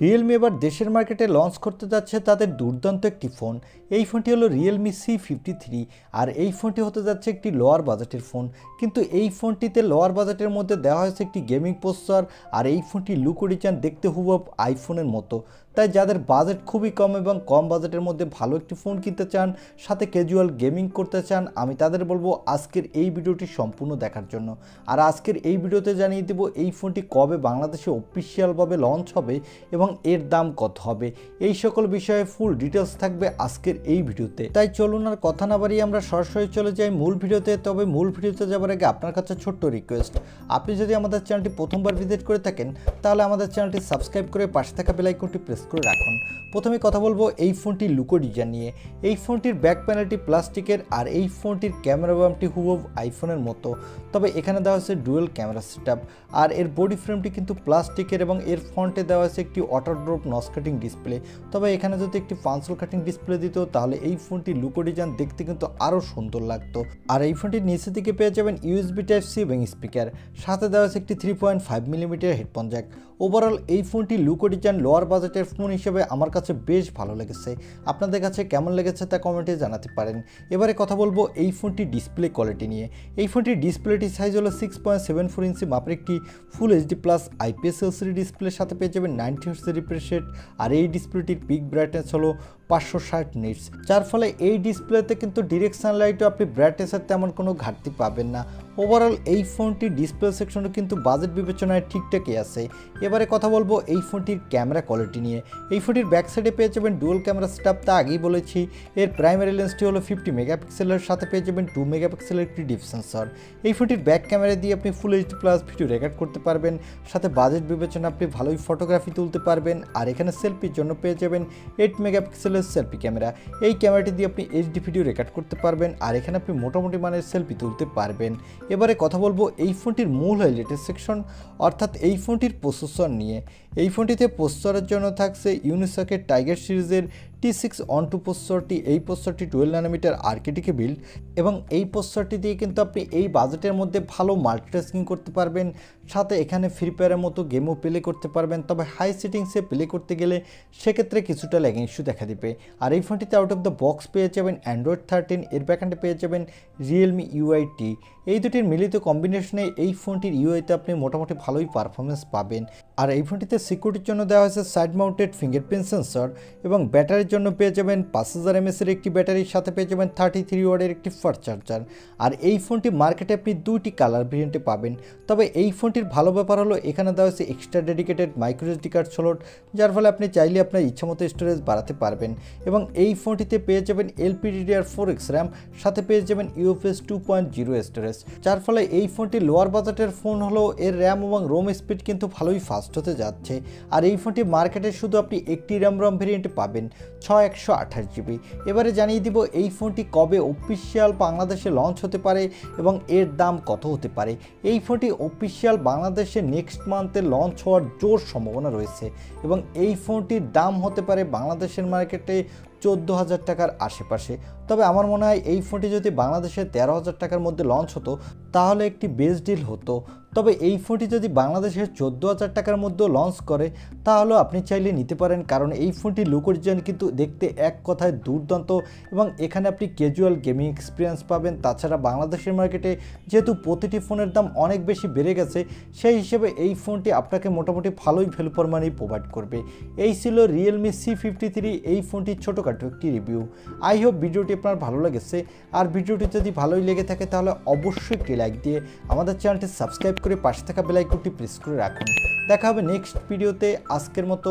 Realme এবার দেশের মার্কেটে লঞ্চ করতে যাচ্ছে তাদের দুর্দান্ত একটি ফোন এই ফোনটি হলো রিয়েলমি সি ফিফটি থ্রি আর এই ফোনটি হতে যাচ্ছে একটি লোয়ার বাজেটের ফোন কিন্তু এই ফোনটিতে লোয়ার বাজেটের মধ্যে দেওয়া হয়েছে একটি গেমিং প্রসেসর আর এই ফোনটি লুকোডিচান দেখতে হুবহু আইফোনের মতো। তাই যাদের বাজেট খুবই কম এবং কম বাজেটের মধ্যে ভালো একটি ফোন কিনতে চান, সাথে ক্যাজুয়াল গেমিং করতে চান, আমি তাদের বলব আজকের এই ভিডিওটি সম্পূর্ণ দেখার জন্য। আর আজকের এই ভিডিওতে জানিয়ে দেব এই ফোনটি কবে বাংলাদেশে অফিসিয়ালভাবে লঞ্চ হবে এবং এর দাম কত হবে? এই সকল বিষয়ে ফুল ডিটেলস থাকবে আজকের এই ভিডিওতে। তাই চলুন আর কথা না বাড়িয়ে আমরা সরাসরি চলে যাই মূল ভিডিওতে। তবে মূল ভিডিওতে যাবার আগে আপনার কাছে ছোট্ট রিকোয়েস্ট আপনি যদি আমাদের চ্যানেলটি প্রথমবার ভিজিট করে থাকেন, তাহলে আমাদের চ্যানেলটি সাবস্ক্রাইব করে পাশে থাকা বেলাইকনটি প্রেস করে রাখুন। প্রথমে কথা বলব এই ফোনটি লুকো ডিজাইন নিয়ে। এই ফোনটির ব্যাক প্যানেলটি প্লাস্টিকের আর এই ফোনটির ক্যামেরা বামটি হুবহু আইফোনের মতো। তবে এখানে দেওয়া হয়েছে ডুয়েল ক্যামেরা সেটআপ আর এর বডি ফ্রেমটি কিন্তু প্লাস্টিকের এবং এর ফ্রন্টে দেওয়া হয়েছে একটি অটোড্রপ নস কাটিং ডিসপ্লে তবে এখানে যদি একটি পাঁচল কাটিং ডিসপ্লে দিত, তাহলে এই ফোনটি লুকো ডিজাইন দেখতে কিন্তু আরও সুন্দর লাগতো। আর এই ফোনটির নিচে দিকে পেয়ে যাবেন ইউএসবি টাইপ সি এবং স্পিকার সাথে দেওয়া আছে একটি three point five millimetre headphone jack overall এই ফোনটি লুকো ডিজাইন লোয়ার বাজেটের ফোন হিসেবে আমার কাছে বেশ ভালো লেগেছে। আপনাদের কাছে কেমন লেগেছে তা কমেন্টে জানাতে পারেন। এবারে কথা বলব এই ফোনটি ডিসপ্লে কোয়ালিটি নিয়ে। এই ফোনটির ডিসপ্লেটি সাইজ হলো six point seven four inch মাপের একটি full HD plus IPS LCD ডিসপ্লের সাথে পেয়ে যাবেন নাইনটি রিফ্রেশ রেট আর এই ডিসপ্লেটির পিক ব্রাইটনেস হলো পাঁচশো ষাট নিটস, যার ফলে এই ডিসপ্লেতে কিন্তু ডিরেকশন লাইটও আপনি ব্রাইটনেসের তেমন কোনো ঘাটতি পাবেন না। ওভারঅল এই ফোনটি ডিসপ্লে সেকশনও কিন্তু বাজেট বিবেচনায় ঠিকঠাকই আছে। এবারে কথা বলব এই ফোনটির ক্যামেরা কোয়ালিটি নিয়ে। এই ফোনটির ব্যাক সাইডে পেয়ে যাবেন ডুয়াল ক্যামেরা স্টাফ তা আগেই বলেছি। এর প্রাইমারি লেন্সটি হলো ফিফটি মেগাপিক্সেলের সাথে পেয়ে যাবেন টু মেগাপিক্সেলের একটি ডিপ সেন্সর এই ফোনটির ব্যাক ক্যামেরা দিয়ে আপনি full HD plus video record করতে পারবেন। সাথে বাজেট বিবেচনা আপনি ভালোই ফটোগ্রাফি তুলতে পারবেন। আর এখানে সেলফির জন্য পেয়ে যাবেন এইট মেগাপিক্সেলের সেলফি ক্যামেরা। এই ক্যামেরাটি দিয়ে আপনি এইচডি ভিডিও রেকর্ড করতে পারবেন আর এখানে আপনি মোটামুটি মানের সেলফি তুলতে পারবেন। এবারে কথা বলব এই ফোনটির মূল হাইলাইটের সেকশন অর্থাৎ এই ফোনটির প্রসেসর নিয়ে। এই ফোনটিতে প্রসেসরের জন্য থাকছে ইউনিসকের টাইগার সিরিজের টি সিক্স অন টু প্রসেসরটি এই প্রসেসরটি টুয়েলভ নানোমিটার আর্কিটিকে বিল্ড এবং এই প্রসেসরটি দিয়ে কিন্তু আপনি এই বাজেটের মধ্যে ভালো মাল্টিটাস্কিং করতে পারবেন। সাথে এখানে ফ্রি ফায়ারের মতো গেমও প্লে করতে পারবেন। তবে হাই সেটিংসে প্লে করতে গেলে সেক্ষেত্রে কিছুটা ল্যাগিং ইস্যু দেখা দিবে। আর এই ফোনটিতে আউট অফ দ্য বক্স পেয়ে যাবেন অ্যান্ড্রয়েড থার্টিন এর ব্যাকহ্যান্ডে পেয়ে যাবেন রিয়েলমি ইউআই টি এই দুটির মিলিত কম্বিনেশনে এই ফোনটির ইউআইতে আপনি মোটামুটি ভালোই পারফরমেন্স পাবেন। আর এই ফোনটিতে সিকিউরিটির জন্য দেওয়া হয়েছে সাইড মাউন্টেড ফিঙ্গারপ্রিন্ট সেন্সর এবং ব্যাটারির জন্য পেয়ে যাবেন পাঁচ হাজার এমএসের একটি ব্যাটারির সাথে পেয়ে যাবেন থার্টি থ্রি ওয়ার্ডের একটি ফাস্ট চার্জার আর এই ফোনটি মার্কেটে আপনি দুইটি কালার ভেরিয়েন্টে পাবেন। তবে এই ফোনটির ভালো ব্যাপার হলো, এখানে দেওয়া হয়েছে extra dedicated microSD card slot যার ফলে আপনি চাইলে আপনার ইচ্ছামতো স্টোরেজ বাড়াতে পারবেন। এবং এই ফোনটিতে পেয়ে যাবেন এলপিডিডিআর ফোর এক্স র্যাম সাথে পেয়ে যাবেন UFS two point zero storage যার ফলে এই ফোনটি লোয়ার বাজেটের ফোন হলো এর র্যাম এবং রোম স্পিড কিন্তু ভালোই ফাস্ট হতে যাচ্ছে। আর এই ফোনটি মার্কেটে শুধু আপনি একটি র্যাম রম ভেরিয়েন্ট পাবেন, ছয় একশো আঠাশ জিবি এবারে জানিয়ে দিব এই ফোনটি কবে অফিসিয়াল বাংলাদেশে লঞ্চ হতে পারে এবং এর দাম কত হতে পারে। এই ফোনটি অফিসিয়াল বাংলাদেশে নেক্সট মান্থে লঞ্চ হওয়ার জোর সম্ভাবনা রয়েছে এবং এই ফোনটির দাম হতে পারে বাংলাদেশের মার্কেটে চোদ্দ হাজার টাকার আশেপাশে। তবে আমার মনে হয় এই ফোনটি যদি বাংলাদেশে তেরো হাজার টাকার মধ্যে লঞ্চ হতো, তাহলে একটি বেস্ট ডিল হতো। তবে এই ফোনটি যদি বাংলাদেশের চোদ্দ হাজার টাকার মধ্যেও লঞ্চ করে, তাহলেও আপনি চাইলে নিতে পারেন, কারণ এই ফোনটি লুকো ডিজাইন কিন্তু দেখতে এক কথায় দুর্দান্ত এবং এখানে আপনি ক্যাজুয়াল গেমিং এক্সপিরিয়েন্স পাবেন। তাছাড়া বাংলাদেশের মার্কেটে যেহেতু প্রতিটি ফোনের দাম অনেক বেশি বেড়ে গেছে, সেই হিসেবে এই ফোনটি আপনাকে মোটামুটি ভালোই ভ্যালু ফর মানি প্রোভাইড করবে। এই ছিল রিয়েলমি সি ফিফটি থ্রি এই ফোনটির ছোটোখাটো একটি রিভিউ আই হোপ ভিডিওটি আপনার ভালো লেগেছে আর ভিডিওটি যদি ভালোই লেগে থাকে তাহলে অবশ্যই একটি লাইক দিয়ে আমাদের চ্যানেলটি সাবস্ক্রাইব করে পাশে থাকা বেলাইকনটি প্রেস করে রাখুন। দেখা হবে নেক্সট ভিডিওতে। আজকের মতো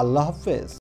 আল্লাহ হাফেজ।